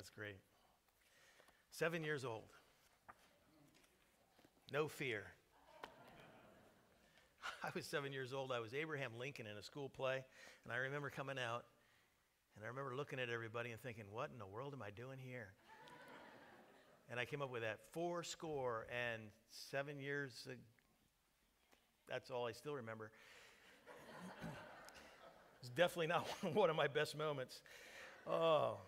That's great. Seven years old. No fear. I was seven years old. I was Abraham Lincoln in a school play, and I remember coming out, and I remember looking at everybody and thinking, what in the world am I doing here? and I came up with that four score and seven years. That's all I still remember. it's definitely not one of my best moments. Oh,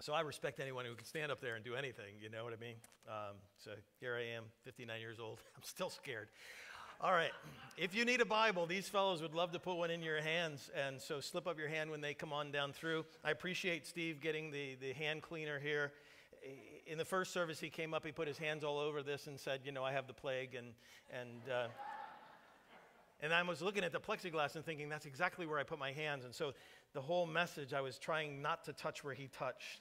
so I respect anyone who can stand up there and do anything, you know what I mean? Um, so here I am, 59 years old. I'm still scared. All right. If you need a Bible, these fellows would love to put one in your hands. And so slip up your hand when they come on down through. I appreciate Steve getting the, the hand cleaner here. In the first service, he came up, he put his hands all over this and said, You know, I have the plague. And, and, uh, and I was looking at the plexiglass and thinking, That's exactly where I put my hands. And so the whole message, I was trying not to touch where he touched.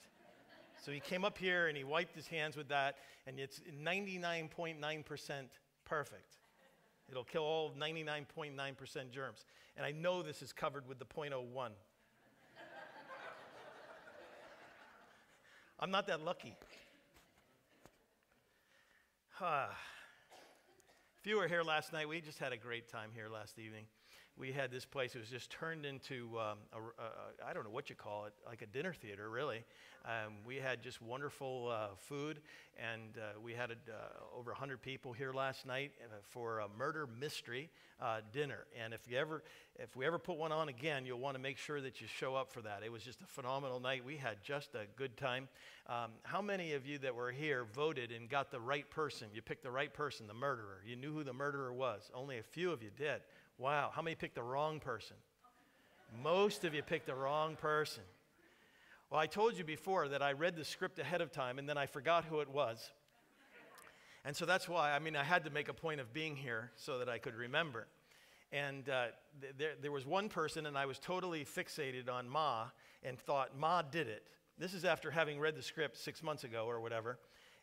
So he came up here and he wiped his hands with that, and it's 99.9% perfect. It'll kill all 99.9% germs. And I know this is covered with the 0.01. I'm not that lucky. if you were here last night, we just had a great time here last evening we had this place. It was just turned into, um, a, a, I don't know what you call it, like a dinner theater, really. Um, we had just wonderful uh, food, and uh, we had uh, over 100 people here last night uh, for a murder mystery uh, dinner. And if you ever, if we ever put one on again, you'll want to make sure that you show up for that. It was just a phenomenal night. We had just a good time. Um, how many of you that were here voted and got the right person? You picked the right person, the murderer. You knew who the murderer was. Only a few of you did. Wow, how many picked the wrong person? Most of you picked the wrong person. Well, I told you before that I read the script ahead of time and then I forgot who it was. And so that's why, I mean, I had to make a point of being here so that I could remember. And uh, th- there, there was one person, and I was totally fixated on Ma and thought, Ma did it. This is after having read the script six months ago or whatever.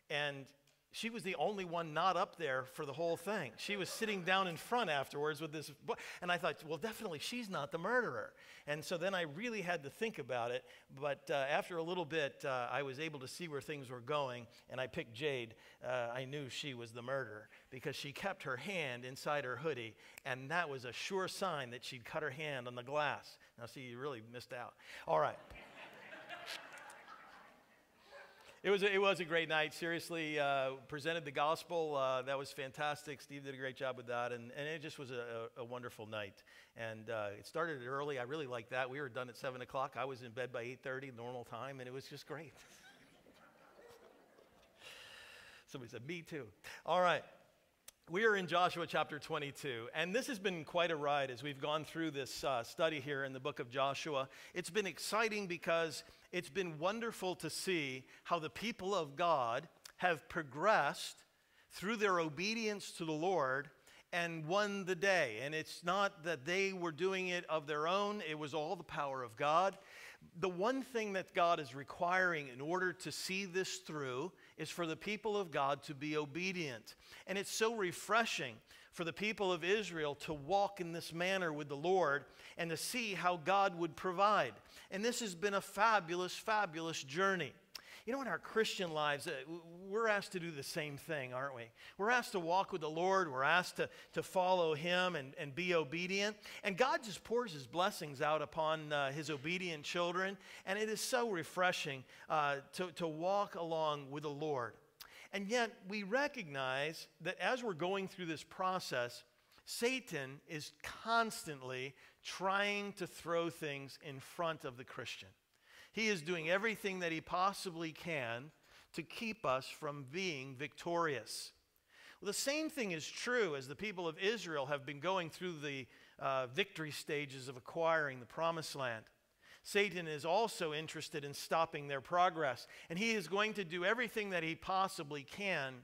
And she was the only one not up there for the whole thing. She was sitting down in front afterwards with this book. And I thought, well, definitely she's not the murderer. And so then I really had to think about it. But uh, after a little bit, uh, I was able to see where things were going. And I picked Jade. Uh, I knew she was the murderer because she kept her hand inside her hoodie. And that was a sure sign that she'd cut her hand on the glass. Now, see, you really missed out. All right. It was, a, it was a great night. Seriously, uh, presented the gospel. Uh, that was fantastic. Steve did a great job with that. And, and it just was a, a, wonderful night. And uh, it started early. I really liked that. We were done at 7 o'clock. I was in bed by 8.30, normal time. And it was just great. Somebody said, me too. All right. We are in Joshua chapter 22, and this has been quite a ride as we've gone through this uh, study here in the book of Joshua. It's been exciting because it's been wonderful to see how the people of God have progressed through their obedience to the Lord and won the day. And it's not that they were doing it of their own, it was all the power of God. The one thing that God is requiring in order to see this through is for the people of God to be obedient. And it's so refreshing for the people of Israel to walk in this manner with the Lord and to see how God would provide. And this has been a fabulous, fabulous journey. You know, in our Christian lives, uh, we're asked to do the same thing, aren't we? We're asked to walk with the Lord. We're asked to, to follow Him and, and be obedient. And God just pours His blessings out upon uh, His obedient children. And it is so refreshing uh, to, to walk along with the Lord. And yet, we recognize that as we're going through this process, Satan is constantly trying to throw things in front of the Christian. He is doing everything that he possibly can to keep us from being victorious. Well, the same thing is true as the people of Israel have been going through the uh, victory stages of acquiring the promised land. Satan is also interested in stopping their progress, and he is going to do everything that he possibly can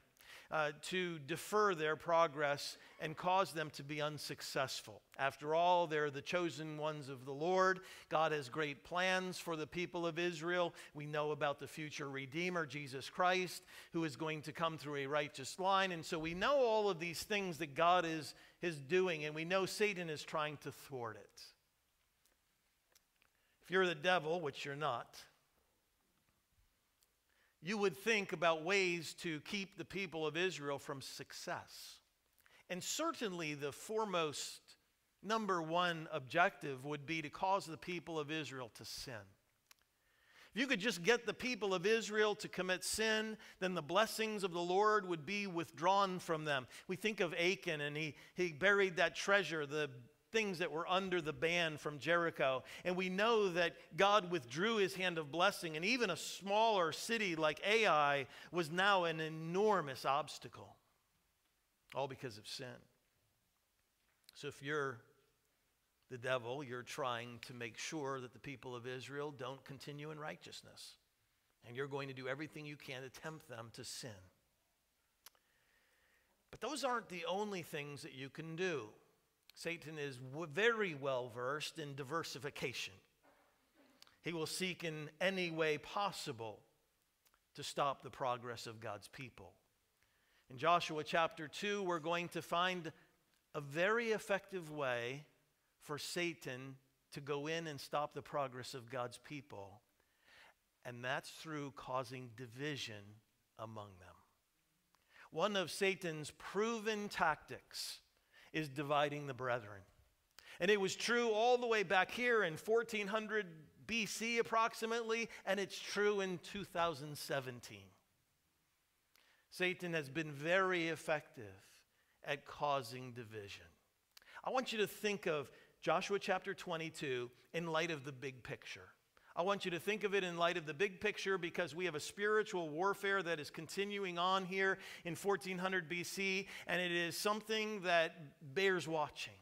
uh, to defer their progress and cause them to be unsuccessful. After all, they're the chosen ones of the Lord. God has great plans for the people of Israel. We know about the future Redeemer, Jesus Christ, who is going to come through a righteous line. And so we know all of these things that God is, is doing, and we know Satan is trying to thwart it. If you're the devil, which you're not, you would think about ways to keep the people of Israel from success. And certainly the foremost number one objective would be to cause the people of Israel to sin. If you could just get the people of Israel to commit sin, then the blessings of the Lord would be withdrawn from them. We think of Achan, and he, he buried that treasure, the things that were under the ban from Jericho. And we know that God withdrew his hand of blessing, and even a smaller city like Ai was now an enormous obstacle, all because of sin. So if you're the devil, you're trying to make sure that the people of Israel don't continue in righteousness. And you're going to do everything you can to tempt them to sin. But those aren't the only things that you can do. Satan is very well versed in diversification. He will seek in any way possible to stop the progress of God's people. In Joshua chapter 2, we're going to find a very effective way for Satan to go in and stop the progress of God's people, and that's through causing division among them. One of Satan's proven tactics is dividing the brethren. And it was true all the way back here in 1400 BC, approximately, and it's true in 2017. Satan has been very effective at causing division. I want you to think of Joshua chapter 22 in light of the big picture. I want you to think of it in light of the big picture because we have a spiritual warfare that is continuing on here in 1400 BC, and it is something that bears watching.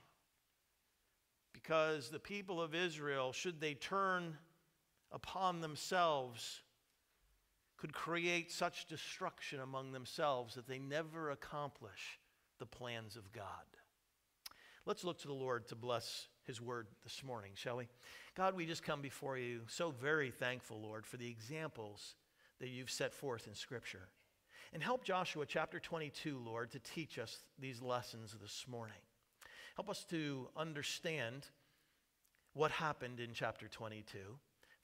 Because the people of Israel, should they turn upon themselves, could create such destruction among themselves that they never accomplish the plans of God. Let's look to the Lord to bless his word this morning, shall we? God, we just come before you so very thankful, Lord, for the examples that you've set forth in Scripture. And help Joshua chapter 22, Lord, to teach us these lessons this morning. Help us to understand what happened in chapter 22.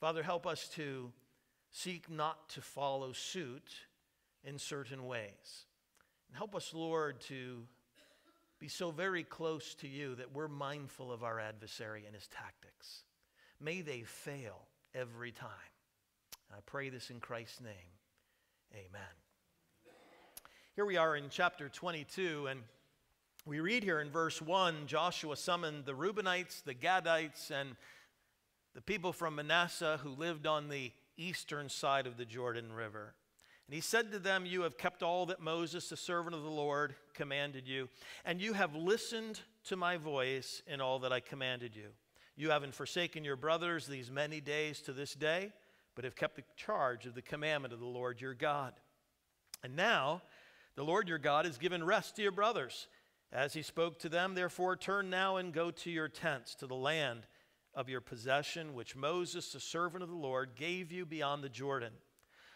Father, help us to seek not to follow suit in certain ways. And help us, Lord, to be so very close to you that we're mindful of our adversary and his tactics. May they fail every time. I pray this in Christ's name. Amen. Here we are in chapter 22, and we read here in verse 1 Joshua summoned the Reubenites, the Gadites, and the people from Manasseh who lived on the eastern side of the Jordan River. And he said to them, You have kept all that Moses, the servant of the Lord, commanded you, and you have listened to my voice in all that I commanded you. You haven't forsaken your brothers these many days to this day, but have kept the charge of the commandment of the Lord your God. And now the Lord your God has given rest to your brothers. As he spoke to them, therefore, turn now and go to your tents, to the land of your possession, which Moses, the servant of the Lord, gave you beyond the Jordan.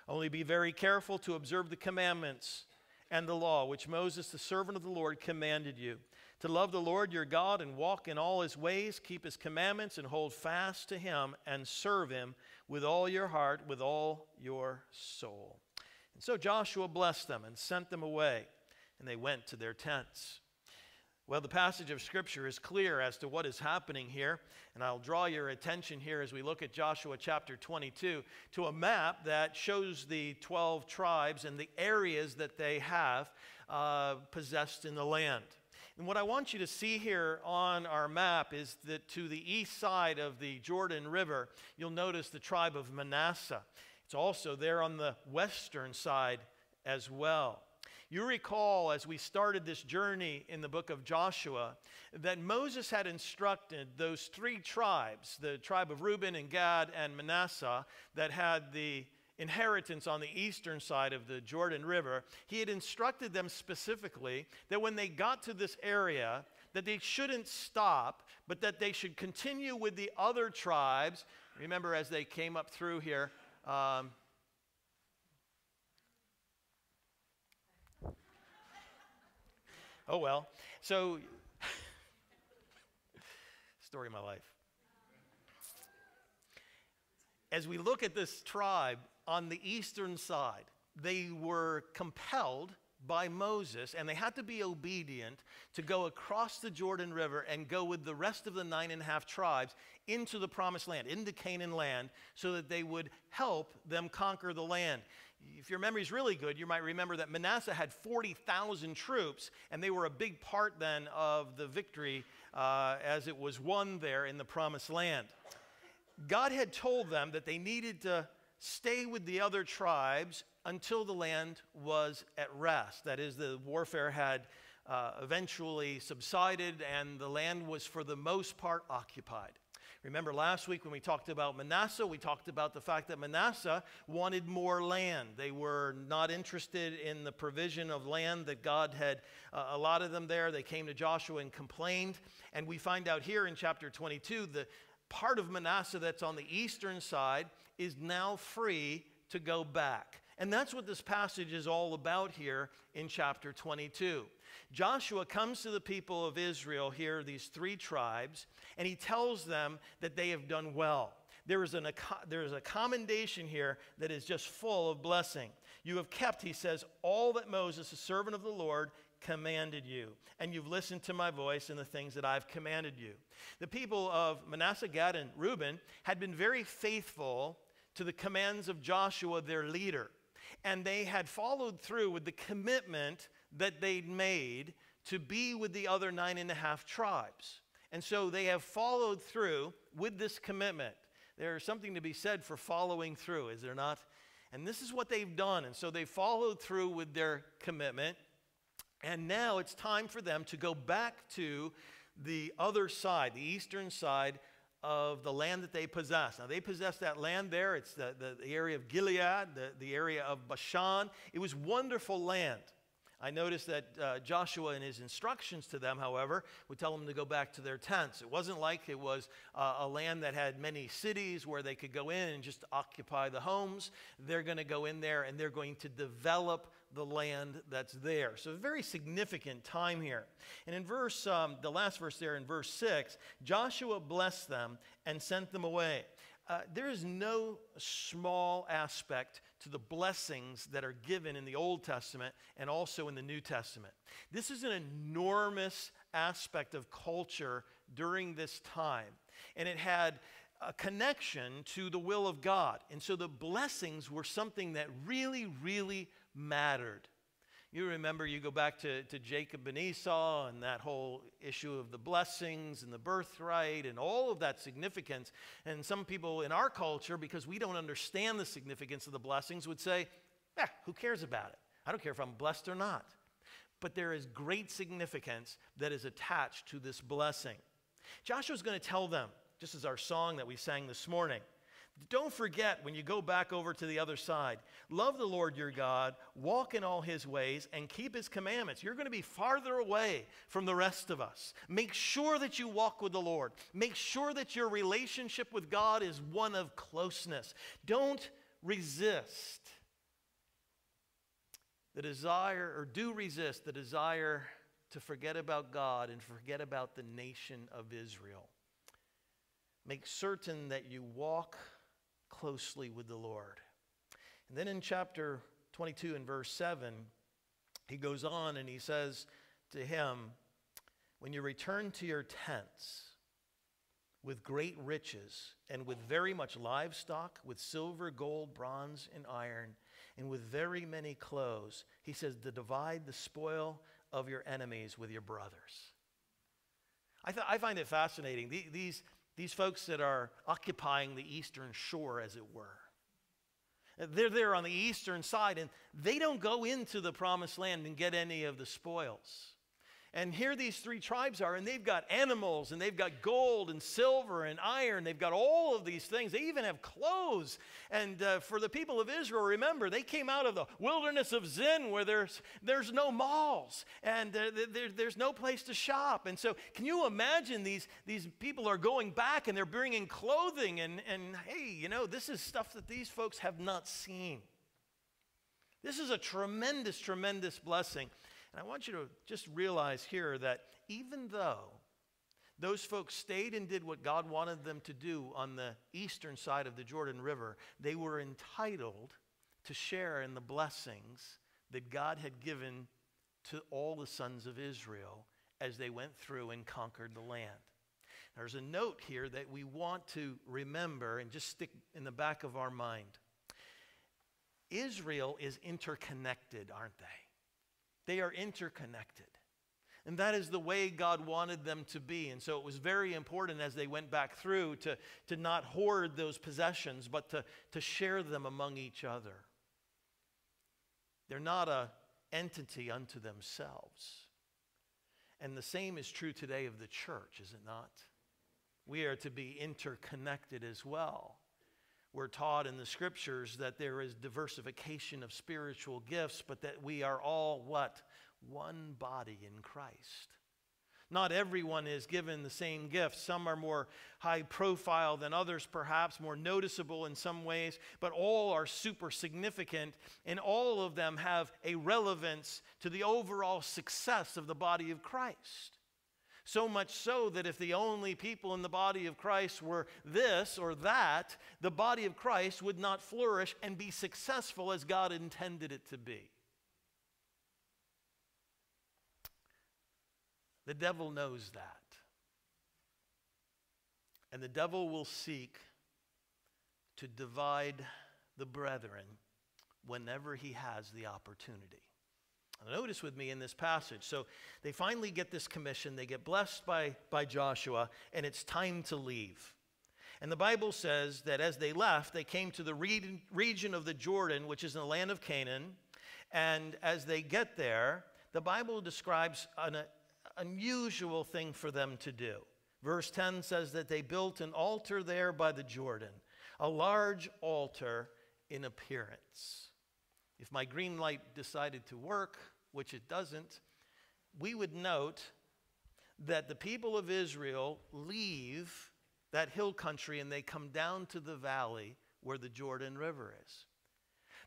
Only be very careful to observe the commandments and the law which Moses, the servant of the Lord, commanded you to love the Lord your God and walk in all his ways, keep his commandments, and hold fast to him and serve him with all your heart, with all your soul. And so Joshua blessed them and sent them away, and they went to their tents. Well, the passage of Scripture is clear as to what is happening here, and I'll draw your attention here as we look at Joshua chapter 22 to a map that shows the 12 tribes and the areas that they have uh, possessed in the land. And what I want you to see here on our map is that to the east side of the Jordan River, you'll notice the tribe of Manasseh. It's also there on the western side as well. You recall as we started this journey in the book of Joshua that Moses had instructed those three tribes, the tribe of Reuben and Gad and Manasseh, that had the inheritance on the eastern side of the Jordan River, he had instructed them specifically that when they got to this area, that they shouldn't stop, but that they should continue with the other tribes. Remember, as they came up through here, um, Oh, well. So, story of my life. As we look at this tribe on the eastern side, they were compelled by Moses, and they had to be obedient to go across the Jordan River and go with the rest of the nine and a half tribes into the promised land, into Canaan land, so that they would help them conquer the land. If your memory is really good, you might remember that Manasseh had 40,000 troops, and they were a big part then of the victory uh, as it was won there in the promised land. God had told them that they needed to stay with the other tribes until the land was at rest. That is, the warfare had uh, eventually subsided and the land was, for the most part, occupied. Remember last week when we talked about Manasseh, we talked about the fact that Manasseh wanted more land. They were not interested in the provision of land that God had uh, allotted them there. They came to Joshua and complained. And we find out here in chapter 22 the part of Manasseh that's on the eastern side is now free to go back. And that's what this passage is all about here in chapter 22. Joshua comes to the people of Israel here, these three tribes, and he tells them that they have done well. There is, an, there is a commendation here that is just full of blessing. You have kept, he says, all that Moses, the servant of the Lord, commanded you, and you've listened to my voice and the things that I've commanded you. The people of Manasseh, Gad, and Reuben had been very faithful to the commands of Joshua, their leader, and they had followed through with the commitment that they'd made to be with the other nine and a half tribes. And so they have followed through with this commitment. There's something to be said for following through, is there not? And this is what they've done. And so they followed through with their commitment. And now it's time for them to go back to the other side, the eastern side of the land that they possess. Now, they possess that land there. It's the, the, the area of Gilead, the, the area of Bashan. It was wonderful land. I noticed that uh, Joshua, in his instructions to them, however, would tell them to go back to their tents. It wasn't like it was uh, a land that had many cities where they could go in and just occupy the homes. They're going to go in there and they're going to develop the land that's there. So, a very significant time here. And in verse, um, the last verse there in verse 6, Joshua blessed them and sent them away. Uh, there is no small aspect to the blessings that are given in the Old Testament and also in the New Testament. This is an enormous aspect of culture during this time, and it had a connection to the will of God. And so the blessings were something that really, really mattered. You remember, you go back to, to Jacob and Esau and that whole issue of the blessings and the birthright and all of that significance. And some people in our culture, because we don't understand the significance of the blessings, would say, eh, who cares about it? I don't care if I'm blessed or not. But there is great significance that is attached to this blessing. Joshua's going to tell them, just as our song that we sang this morning, don't forget when you go back over to the other side, love the Lord your God, walk in all his ways, and keep his commandments. You're going to be farther away from the rest of us. Make sure that you walk with the Lord. Make sure that your relationship with God is one of closeness. Don't resist the desire, or do resist the desire to forget about God and forget about the nation of Israel. Make certain that you walk closely with the Lord. And then in chapter 22 and verse 7, he goes on and he says to him, When you return to your tents with great riches and with very much livestock, with silver, gold, bronze, and iron, and with very many clothes, he says, to divide the spoil of your enemies with your brothers. I, th- I find it fascinating. These, these folks that are occupying the eastern shore, as it were. They're there on the eastern side, and they don't go into the promised land and get any of the spoils. And here these three tribes are, and they've got animals, and they've got gold and silver and iron. They've got all of these things. They even have clothes. And uh, for the people of Israel, remember, they came out of the wilderness of Zin where there's, there's no malls and uh, there, there's no place to shop. And so, can you imagine these, these people are going back and they're bringing clothing? And, and hey, you know, this is stuff that these folks have not seen. This is a tremendous, tremendous blessing. And I want you to just realize here that even though those folks stayed and did what God wanted them to do on the eastern side of the Jordan River, they were entitled to share in the blessings that God had given to all the sons of Israel as they went through and conquered the land. There's a note here that we want to remember and just stick in the back of our mind. Israel is interconnected, aren't they? They are interconnected. And that is the way God wanted them to be. And so it was very important as they went back through to, to not hoard those possessions, but to, to share them among each other. They're not an entity unto themselves. And the same is true today of the church, is it not? We are to be interconnected as well. We're taught in the scriptures that there is diversification of spiritual gifts, but that we are all what? One body in Christ. Not everyone is given the same gift. Some are more high profile than others, perhaps more noticeable in some ways, but all are super significant, and all of them have a relevance to the overall success of the body of Christ. So much so that if the only people in the body of Christ were this or that, the body of Christ would not flourish and be successful as God intended it to be. The devil knows that. And the devil will seek to divide the brethren whenever he has the opportunity. Notice with me in this passage. So they finally get this commission, they get blessed by, by Joshua, and it's time to leave. And the Bible says that as they left, they came to the region of the Jordan, which is in the land of Canaan. And as they get there, the Bible describes an, uh, unusual thing for them to do. Verse 10 says that they built an altar there by the Jordan, a large altar in appearance. If my green light decided to work, which it doesn't, we would note that the people of Israel leave that hill country and they come down to the valley where the Jordan River is.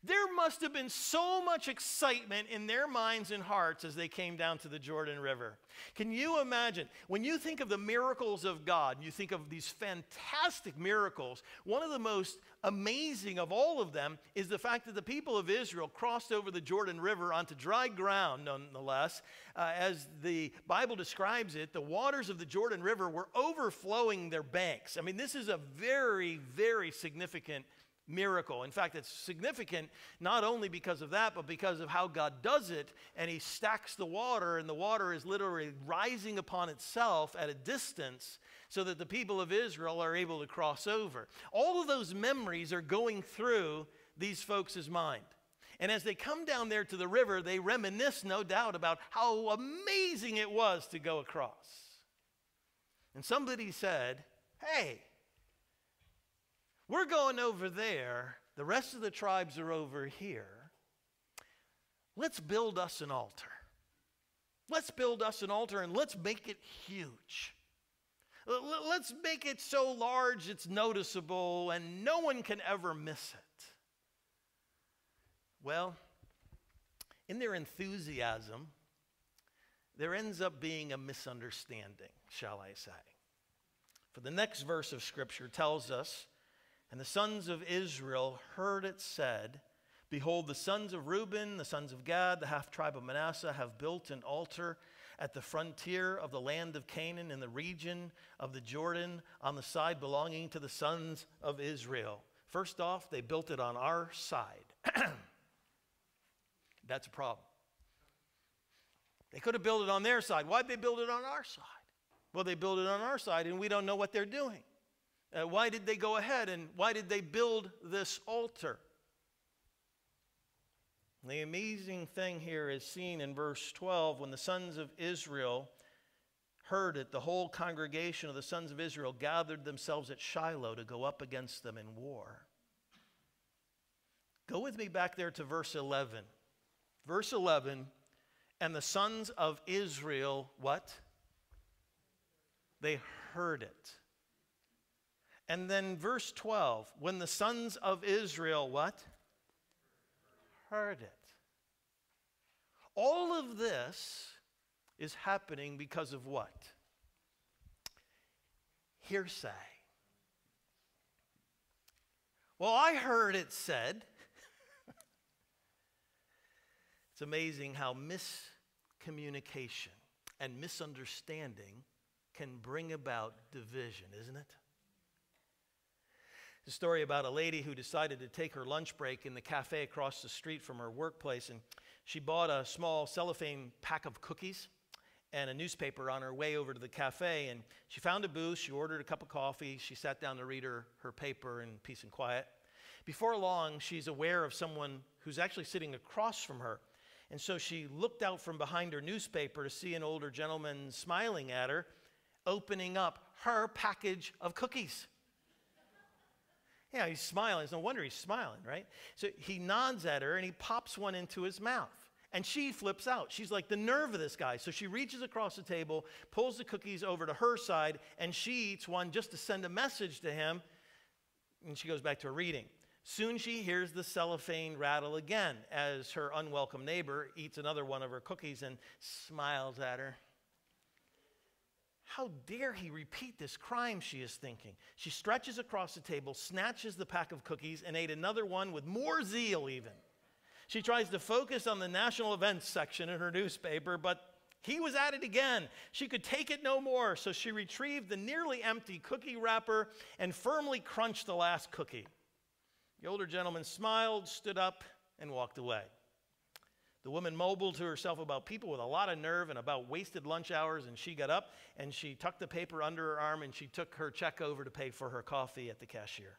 There must have been so much excitement in their minds and hearts as they came down to the Jordan River. Can you imagine? When you think of the miracles of God, you think of these fantastic miracles, one of the most amazing of all of them is the fact that the people of Israel crossed over the Jordan River onto dry ground, nonetheless. Uh, as the Bible describes it, the waters of the Jordan River were overflowing their banks. I mean, this is a very, very significant miracle. In fact, it's significant not only because of that, but because of how God does it. And He stacks the water, and the water is literally rising upon itself at a distance so that the people of Israel are able to cross over. All of those memories are going through these folks' mind. And as they come down there to the river, they reminisce, no doubt, about how amazing it was to go across. And somebody said, Hey, we're going over there. The rest of the tribes are over here. Let's build us an altar. Let's build us an altar and let's make it huge. Let's make it so large it's noticeable and no one can ever miss it. Well, in their enthusiasm, there ends up being a misunderstanding, shall I say. For the next verse of Scripture tells us and the sons of Israel heard it said, Behold, the sons of Reuben, the sons of Gad, the half tribe of Manasseh have built an altar at the frontier of the land of Canaan in the region of the Jordan on the side belonging to the sons of Israel. First off, they built it on our side. That's a problem. They could have built it on their side. Why'd they build it on our side? Well, they built it on our side, and we don't know what they're doing. Uh, why did they go ahead and why did they build this altar? The amazing thing here is seen in verse 12 when the sons of Israel heard it, the whole congregation of the sons of Israel gathered themselves at Shiloh to go up against them in war. Go with me back there to verse 11. Verse 11, and the sons of Israel, what? They heard it. And then verse 12, when the sons of Israel what? Heard it. All of this is happening because of what? Hearsay. Well, I heard it said. It's amazing how miscommunication and misunderstanding can bring about division, isn't it? A story about a lady who decided to take her lunch break in the cafe across the street from her workplace, and she bought a small cellophane pack of cookies and a newspaper on her way over to the cafe. And she found a booth, she ordered a cup of coffee, she sat down to read her, her paper in peace and quiet. Before long, she's aware of someone who's actually sitting across from her. And so she looked out from behind her newspaper to see an older gentleman smiling at her, opening up her package of cookies. Yeah, he's smiling. It's no wonder he's smiling, right? So he nods at her and he pops one into his mouth. And she flips out. She's like, the nerve of this guy. So she reaches across the table, pulls the cookies over to her side, and she eats one just to send a message to him. And she goes back to her reading. Soon she hears the cellophane rattle again as her unwelcome neighbor eats another one of her cookies and smiles at her. How dare he repeat this crime, she is thinking. She stretches across the table, snatches the pack of cookies, and ate another one with more zeal, even. She tries to focus on the national events section in her newspaper, but he was at it again. She could take it no more, so she retrieved the nearly empty cookie wrapper and firmly crunched the last cookie. The older gentleman smiled, stood up, and walked away. The woman mumbled to herself about people with a lot of nerve and about wasted lunch hours, and she got up and she tucked the paper under her arm and she took her check over to pay for her coffee at the cashier.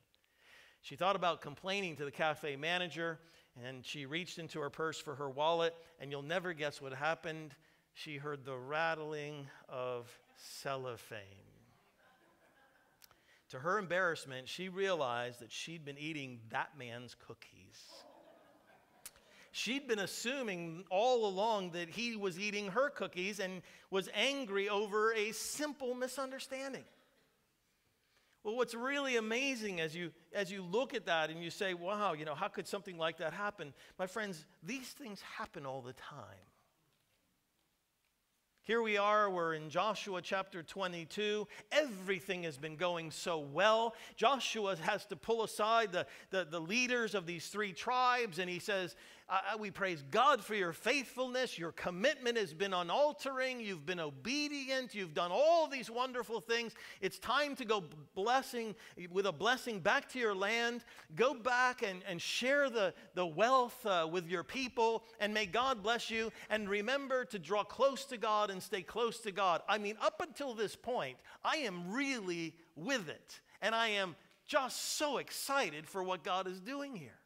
She thought about complaining to the cafe manager, and she reached into her purse for her wallet, and you'll never guess what happened. She heard the rattling of cellophane. to her embarrassment, she realized that she'd been eating that man's cookies. She'd been assuming all along that he was eating her cookies and was angry over a simple misunderstanding. Well, what's really amazing as you, as you look at that and you say, wow, you know, how could something like that happen? My friends, these things happen all the time. Here we are, we're in Joshua chapter 22. Everything has been going so well. Joshua has to pull aside the, the, the leaders of these three tribes, and he says, we praise God for your faithfulness. Your commitment has been unaltering. You've been obedient. You've done all these wonderful things. It's time to go blessing with a blessing back to your land. Go back and, and share the, the wealth uh, with your people, and may God bless you. And remember to draw close to God and stay close to God. I mean, up until this point, I am really with it. And I am just so excited for what God is doing here.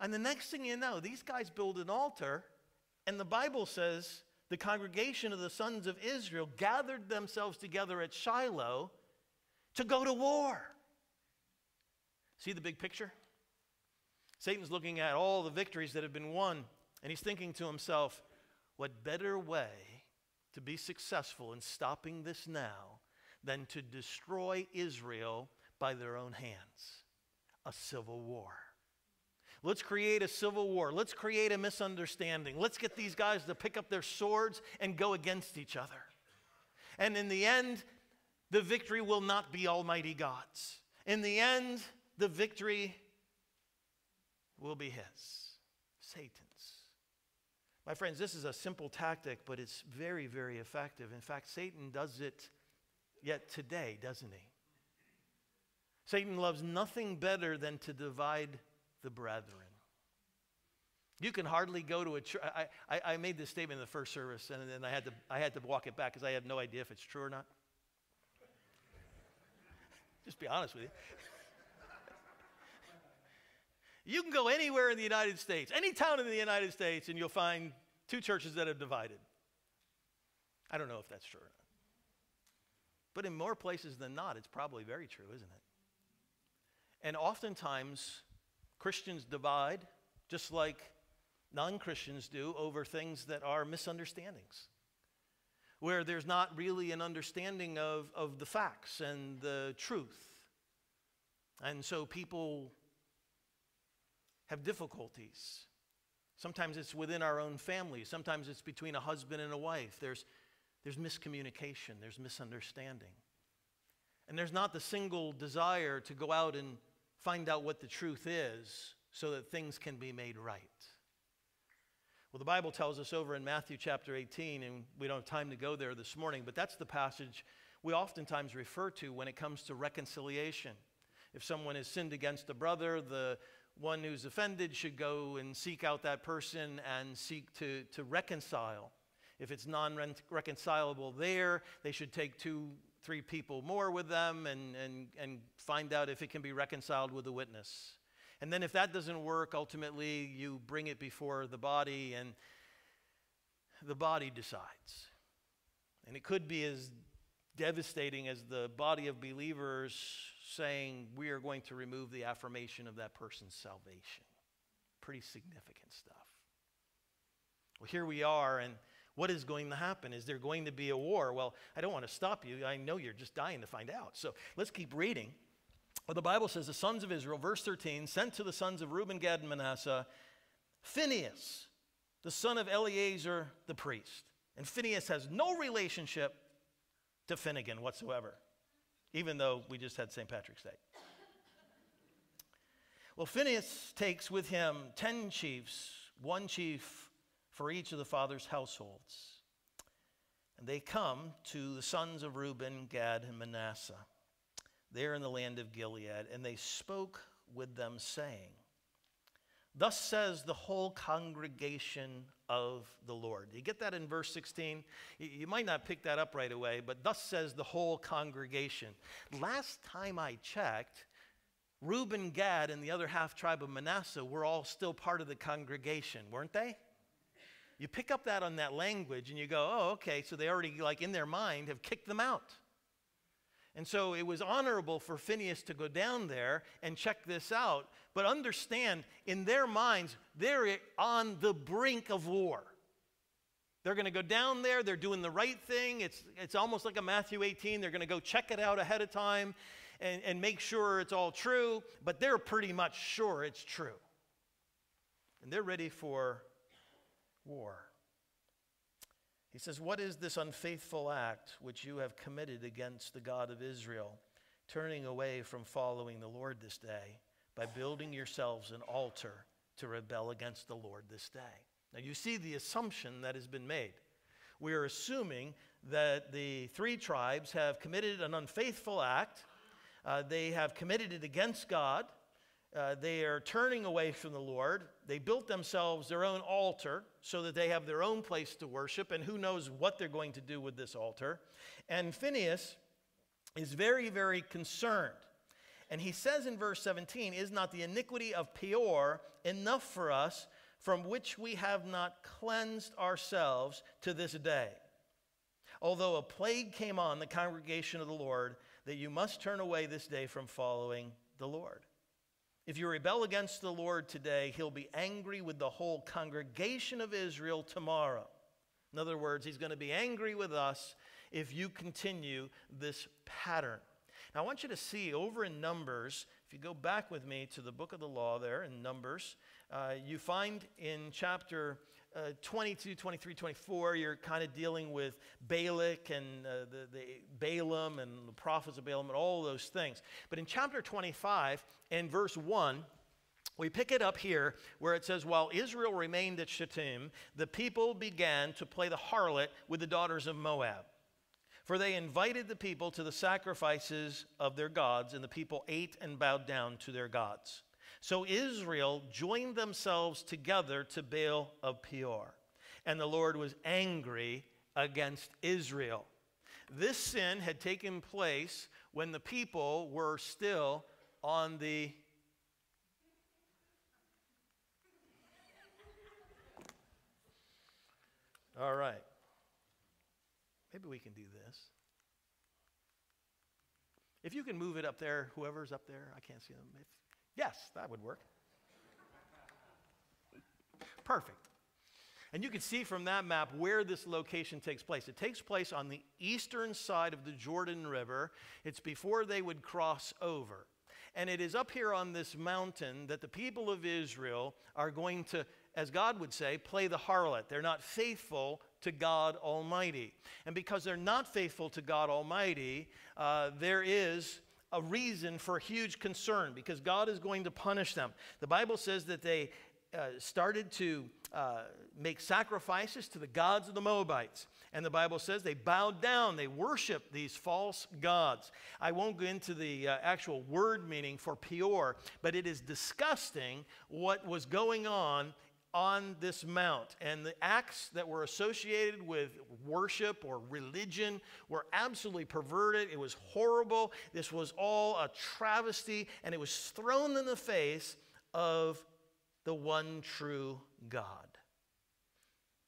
And the next thing you know, these guys build an altar, and the Bible says the congregation of the sons of Israel gathered themselves together at Shiloh to go to war. See the big picture? Satan's looking at all the victories that have been won, and he's thinking to himself, what better way to be successful in stopping this now than to destroy Israel by their own hands? A civil war. Let's create a civil war. Let's create a misunderstanding. Let's get these guys to pick up their swords and go against each other. And in the end, the victory will not be Almighty God's. In the end, the victory will be His, Satan's. My friends, this is a simple tactic, but it's very, very effective. In fact, Satan does it yet today, doesn't he? Satan loves nothing better than to divide the brethren. You can hardly go to a church. I, I, I, made this statement in the first service, and then I had to, I had to walk it back because I have no idea if it's true or not. Just be honest with you. you can go anywhere in the United States, any town in the United States, and you'll find two churches that have divided. I don't know if that's true or not. But in more places than not, it's probably very true, isn't it? And oftentimes, Christians divide, just like non Christians do, over things that are misunderstandings, where there's not really an understanding of, of the facts and the truth. And so people have difficulties. Sometimes it's within our own family, sometimes it's between a husband and a wife. There's, there's miscommunication, there's misunderstanding. And there's not the single desire to go out and find out what the truth is so that things can be made right. Well, the Bible tells us over in Matthew chapter 18, and we don't have time to go there this morning, but that's the passage we oftentimes refer to when it comes to reconciliation. If someone has sinned against a brother, the one who's offended should go and seek out that person and seek to, to reconcile. If it's non reconcilable there, they should take two, three people more with them and, and, and find out if it can be reconciled with the witness. And then, if that doesn't work, ultimately you bring it before the body, and the body decides. And it could be as devastating as the body of believers saying, We are going to remove the affirmation of that person's salvation. Pretty significant stuff. Well, here we are, and what is going to happen? Is there going to be a war? Well, I don't want to stop you. I know you're just dying to find out. So let's keep reading. Well, the Bible says the sons of Israel, verse 13, sent to the sons of Reuben, Gad, and Manasseh Phinehas, the son of Eleazar the priest. And Phinehas has no relationship to Finnegan whatsoever, even though we just had St. Patrick's Day. Well, Phinehas takes with him 10 chiefs, one chief for each of the father's households. And they come to the sons of Reuben, Gad, and Manasseh, there in the land of Gilead, and they spoke with them, saying, Thus says the whole congregation of the Lord. You get that in verse 16? You might not pick that up right away, but thus says the whole congregation. Last time I checked, Reuben, Gad, and the other half tribe of Manasseh were all still part of the congregation, weren't they? You pick up that on that language and you go, oh, okay, so they already, like in their mind, have kicked them out. And so it was honorable for Phinehas to go down there and check this out. But understand, in their minds, they're on the brink of war. They're going to go down there, they're doing the right thing. It's, it's almost like a Matthew 18. They're going to go check it out ahead of time and, and make sure it's all true, but they're pretty much sure it's true. And they're ready for war. He says, What is this unfaithful act which you have committed against the God of Israel, turning away from following the Lord this day by building yourselves an altar to rebel against the Lord this day? Now, you see the assumption that has been made. We are assuming that the three tribes have committed an unfaithful act, uh, they have committed it against God. Uh, they are turning away from the Lord. They built themselves their own altar so that they have their own place to worship, and who knows what they're going to do with this altar. And Phinehas is very, very concerned. And he says in verse 17, Is not the iniquity of Peor enough for us, from which we have not cleansed ourselves to this day? Although a plague came on the congregation of the Lord, that you must turn away this day from following the Lord. If you rebel against the Lord today, he'll be angry with the whole congregation of Israel tomorrow. In other words, he's going to be angry with us if you continue this pattern. Now, I want you to see over in Numbers, if you go back with me to the book of the law there in Numbers, uh, you find in chapter uh, 22, 23, 24, you're kind of dealing with Balak and uh, the, the Balaam and the prophets of Balaam and all those things. But in chapter 25 and verse 1, we pick it up here where it says, While Israel remained at Shittim, the people began to play the harlot with the daughters of Moab. For they invited the people to the sacrifices of their gods, and the people ate and bowed down to their gods. So Israel joined themselves together to Baal of Peor, and the Lord was angry against Israel. This sin had taken place when the people were still on the All right. Maybe we can do this. If you can move it up there, whoever's up there, I can't see them. If, Yes, that would work. Perfect. And you can see from that map where this location takes place. It takes place on the eastern side of the Jordan River. It's before they would cross over. And it is up here on this mountain that the people of Israel are going to, as God would say, play the harlot. They're not faithful to God Almighty. And because they're not faithful to God Almighty, uh, there is a reason for huge concern because God is going to punish them. The Bible says that they uh, started to uh, make sacrifices to the gods of the Moabites. And the Bible says they bowed down, they worshiped these false gods. I won't go into the uh, actual word meaning for Peor, but it is disgusting what was going on on this mount. And the acts that were associated with worship or religion were absolutely perverted. It was horrible. This was all a travesty, and it was thrown in the face of the one true God.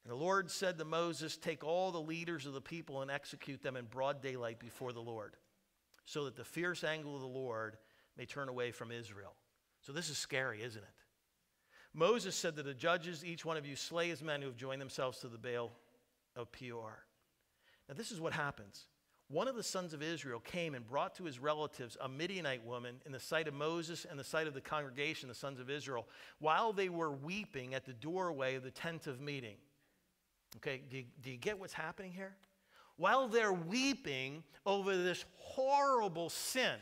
And the Lord said to Moses, Take all the leaders of the people and execute them in broad daylight before the Lord, so that the fierce anger of the Lord may turn away from Israel. So this is scary, isn't it? Moses said to the judges, Each one of you slay his men who have joined themselves to the Baal of Peor. Now, this is what happens. One of the sons of Israel came and brought to his relatives a Midianite woman in the sight of Moses and the sight of the congregation, the sons of Israel, while they were weeping at the doorway of the tent of meeting. Okay, do you, do you get what's happening here? While they're weeping over this horrible sin,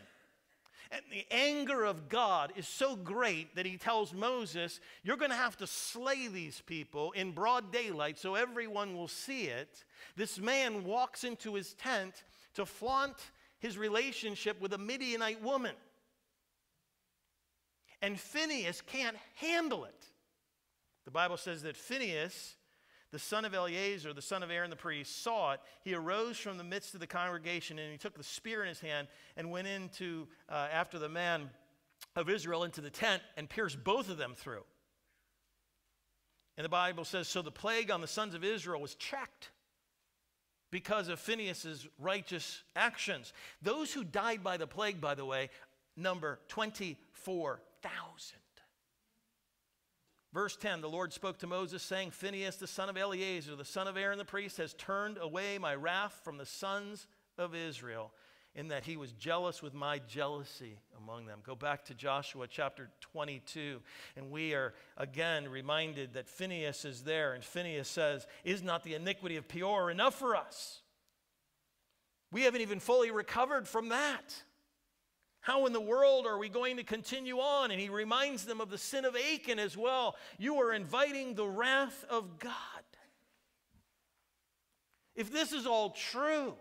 and the anger of God is so great that he tells Moses, You're going to have to slay these people in broad daylight so everyone will see it. This man walks into his tent to flaunt his relationship with a Midianite woman. And Phinehas can't handle it. The Bible says that Phinehas the son of Eleazar, the son of Aaron the priest, saw it. He arose from the midst of the congregation and he took the spear in his hand and went into, uh, after the man of Israel, into the tent and pierced both of them through. And the Bible says, So the plague on the sons of Israel was checked because of Phinehas's righteous actions. Those who died by the plague, by the way, number 24,000. Verse 10 The Lord spoke to Moses, saying, Phinehas, the son of Eleazar, the son of Aaron the priest, has turned away my wrath from the sons of Israel, in that he was jealous with my jealousy among them. Go back to Joshua chapter 22, and we are again reminded that Phinehas is there, and Phinehas says, Is not the iniquity of Peor enough for us? We haven't even fully recovered from that. How in the world are we going to continue on? And he reminds them of the sin of Achan as well. You are inviting the wrath of God. If this is all true,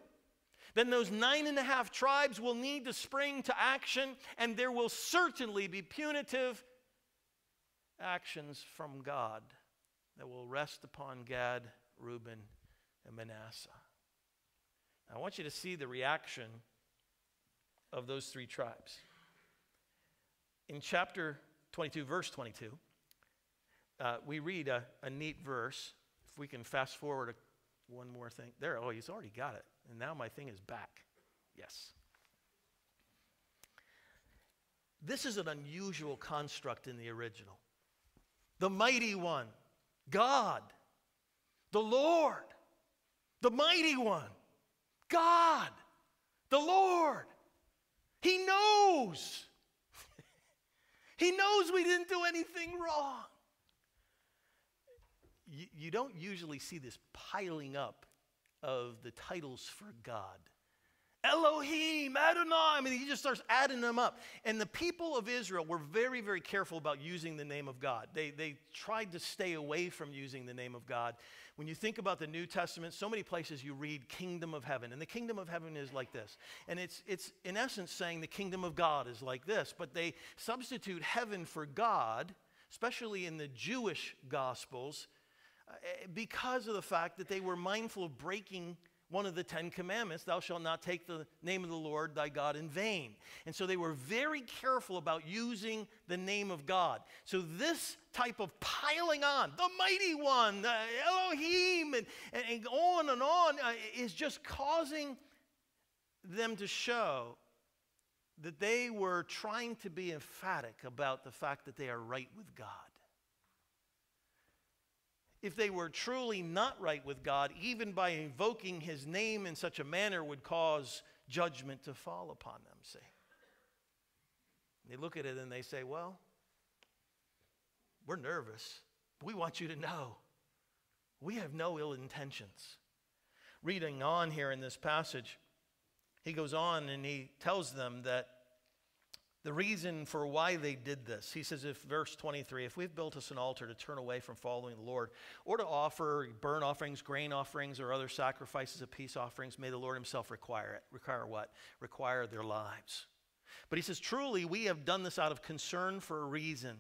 then those nine and a half tribes will need to spring to action, and there will certainly be punitive actions from God that will rest upon Gad, Reuben, and Manasseh. I want you to see the reaction of those three tribes. In chapter 22, verse 22, uh, we read a, a, neat verse. If we can fast forward a, one more thing. There, oh, he's already got it. And now my thing is back. Yes. This is an unusual construct in the original. The mighty one, God, the Lord, the mighty one, God, the Lord. He knows. he knows we didn't do anything wrong. You, you don't usually see this piling up of the titles for God. Elohim, Adonai. I mean, he just starts adding them up. And the people of Israel were very, very careful about using the name of God. They, they tried to stay away from using the name of God. When you think about the New Testament, so many places you read kingdom of heaven. And the kingdom of heaven is like this. And it's, it's in essence saying the kingdom of God is like this. But they substitute heaven for God, especially in the Jewish gospels, uh, because of the fact that they were mindful of breaking one of the Ten Commandments, thou shalt not take the name of the Lord thy God in vain. And so they were very careful about using the name of God. So this type of piling on, the mighty one, the Elohim, and, and, and on and on, uh, is just causing them to show that they were trying to be emphatic about the fact that they are right with God if they were truly not right with God, even by invoking his name in such a manner would cause judgment to fall upon them, see. They look at it and they say, Well, we're nervous. We want you to know we have no ill intentions. Reading on here in this passage, he goes on and he tells them that the reason for why they did this. He says, if verse 23, if we've built us an altar to turn away from following the Lord, or to offer burnt offerings, grain offerings, or other sacrifices of peace offerings, may the Lord Himself require it. Require what? Require their lives. But he says, truly, we have done this out of concern for a reason,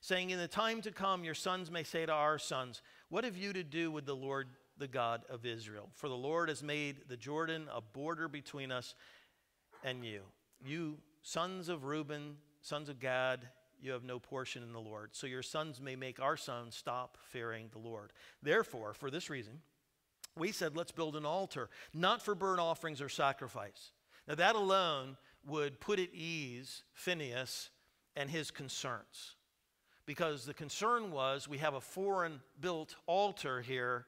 saying, In the time to come, your sons may say to our sons, What have you to do with the Lord, the God of Israel? For the Lord has made the Jordan a border between us and you. You sons of Reuben, sons of Gad, you have no portion in the Lord. So your sons may make our sons stop fearing the Lord. Therefore, for this reason, we said, let's build an altar, not for burnt offerings or sacrifice. Now, that alone would put at ease Phinehas and his concerns. Because the concern was we have a foreign built altar here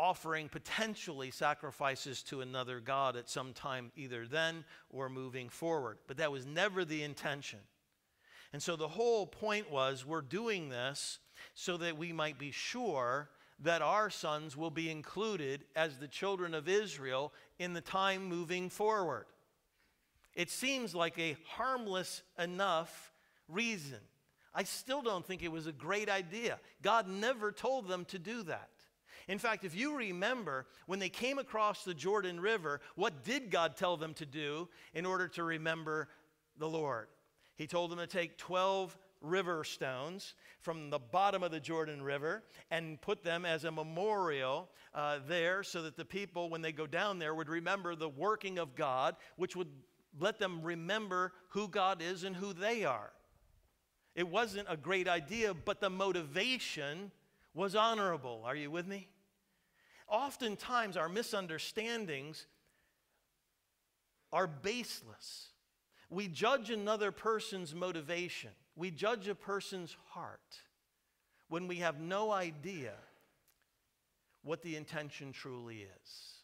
offering potentially sacrifices to another God at some time, either then or moving forward. But that was never the intention. And so the whole point was we're doing this so that we might be sure that our sons will be included as the children of Israel in the time moving forward. It seems like a harmless enough reason. I still don't think it was a great idea. God never told them to do that. In fact, if you remember, when they came across the Jordan River, what did God tell them to do in order to remember the Lord? He told them to take 12 river stones from the bottom of the Jordan River and put them as a memorial uh, there so that the people, when they go down there, would remember the working of God, which would let them remember who God is and who they are. It wasn't a great idea, but the motivation was honorable. Are you with me? oftentimes our misunderstandings are baseless. We judge another person's motivation, we judge a person's heart when we have no idea what the intention truly is.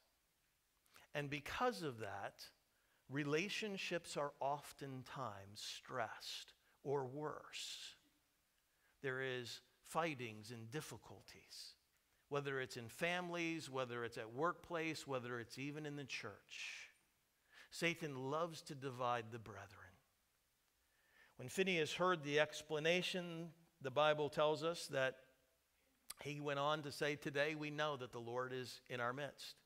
And because of that, relationships are oftentimes stressed or worse. There is fightings and difficulties whether it's in families, whether it's at workplace, whether it's even in the church. Satan loves to divide the brethren. When Phinehas heard the explanation, the Bible tells us that he went on to say, Today we know that the Lord is in our midst.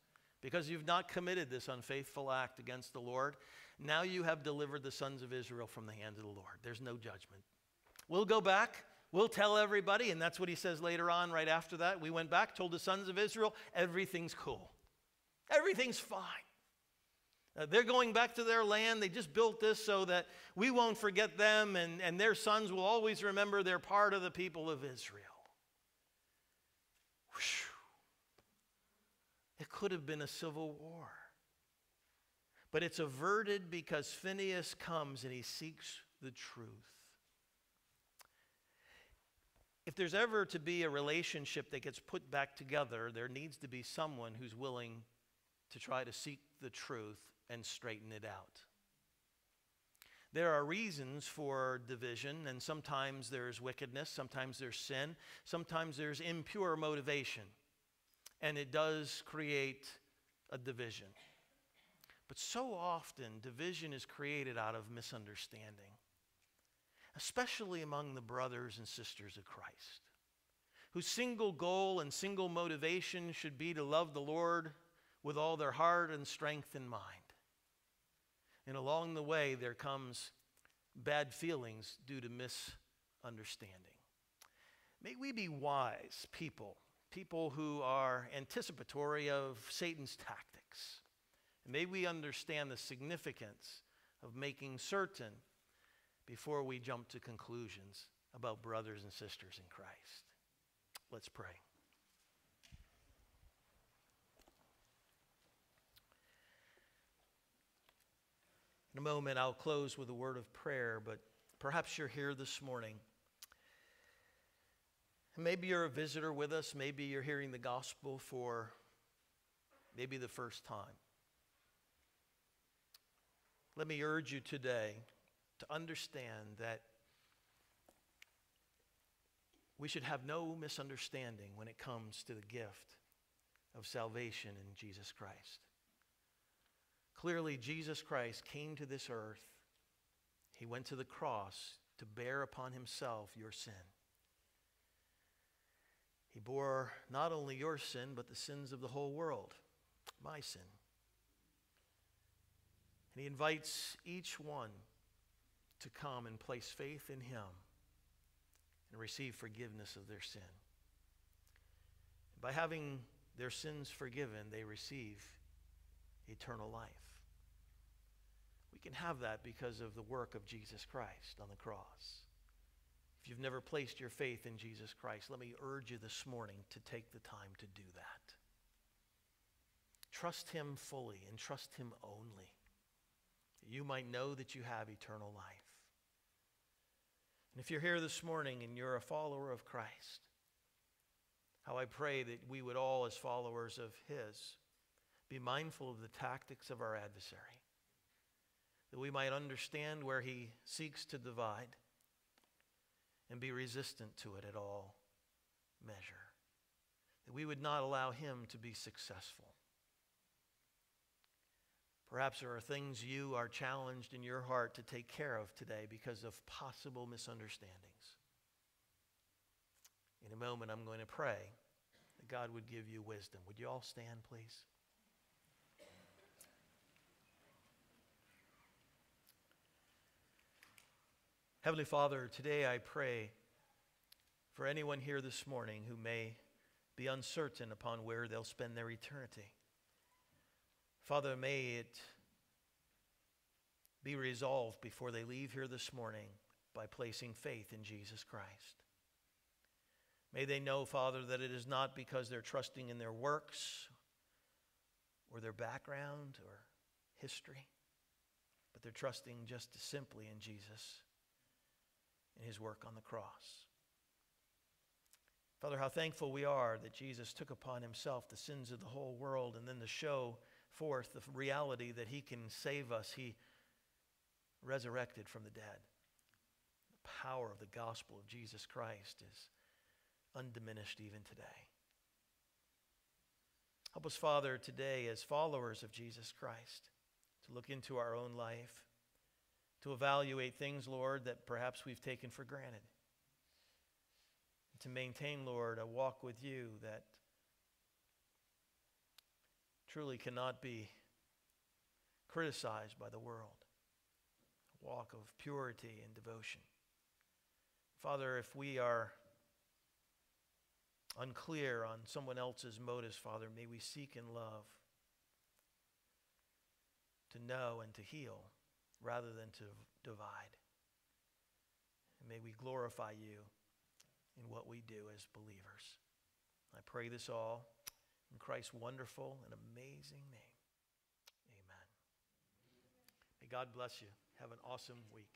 Because you've not committed this unfaithful act against the Lord, now you have delivered the sons of Israel from the hand of the Lord. There's no judgment. We'll go back We'll tell everybody, and that's what he says later on, right after that. We went back, told the sons of Israel, everything's cool. Everything's fine. Uh, they're going back to their land. They just built this so that we won't forget them, and, and their sons will always remember they're part of the people of Israel. Whew. It could have been a civil war. But it's averted because Phinehas comes and he seeks the truth. If there's ever to be a relationship that gets put back together, there needs to be someone who's willing to try to seek the truth and straighten it out. There are reasons for division, and sometimes there's wickedness, sometimes there's sin, sometimes there's impure motivation, and it does create a division. But so often, division is created out of misunderstanding especially among the brothers and sisters of Christ, whose single goal and single motivation should be to love the Lord with all their heart and strength and mind. And along the way, there comes bad feelings due to misunderstanding. May we be wise people, people who are anticipatory of Satan's tactics. And may we understand the significance of making certain before we jump to conclusions about brothers and sisters in Christ. Let's pray. In a moment, I'll close with a word of prayer, but perhaps you're here this morning. Maybe you're a visitor with us. Maybe you're hearing the gospel for maybe the first time. Let me urge you today to understand that we should have no misunderstanding when it comes to the gift of salvation in Jesus Christ. Clearly, Jesus Christ came to this earth He went to the cross to bear upon himself your sin. He bore not only your sin, but the sins of the whole world, my sin. And he invites each one to come and place faith in him and receive forgiveness of their sin. By having their sins forgiven, they receive eternal life. We can have that because of the work of Jesus Christ on the cross. If you've never placed your faith in Jesus Christ, let me urge you this morning to take the time to do that. Trust Him fully and trust Him only. You might know that you have eternal life. And if you're here this morning and you're a follower of Christ, how I pray that we would all, as followers of His, be mindful of the tactics of our adversary, that we might understand where He seeks to divide and be resistant to it at all measure, that we would not allow Him to be successful. Perhaps there are things you are challenged in your heart to take care of today because of possible misunderstandings. In a moment, I'm going to pray that God would give you wisdom. Would you all stand, please? Heavenly Father, today I pray for anyone here this morning who may be uncertain upon where they'll spend their eternity. Father, may it be resolved before they leave here this morning by placing faith in Jesus Christ. May they know, Father, that it is not because they're trusting in their works or their background or history, but they're trusting just simply in Jesus and his work on the cross. Father, how thankful we are that Jesus took upon himself the sins of the whole world and then to show forth the reality that he can save us. He resurrected from the dead. The power of the gospel of Jesus Christ is undiminished even today. Help us, Father, today as followers of Jesus Christ to look into our own life, to evaluate things, Lord, that perhaps we've taken for granted, to maintain, Lord, a walk with you that truly cannot be criticized by the world. A walk of purity and devotion. Father, if we are unclear on someone else's motives, Father, may we seek in love to know and to heal rather than to divide. And may we glorify you in what we do as believers. I pray this all in Christ's wonderful and amazing name. Amen. May God bless you. Have an awesome week.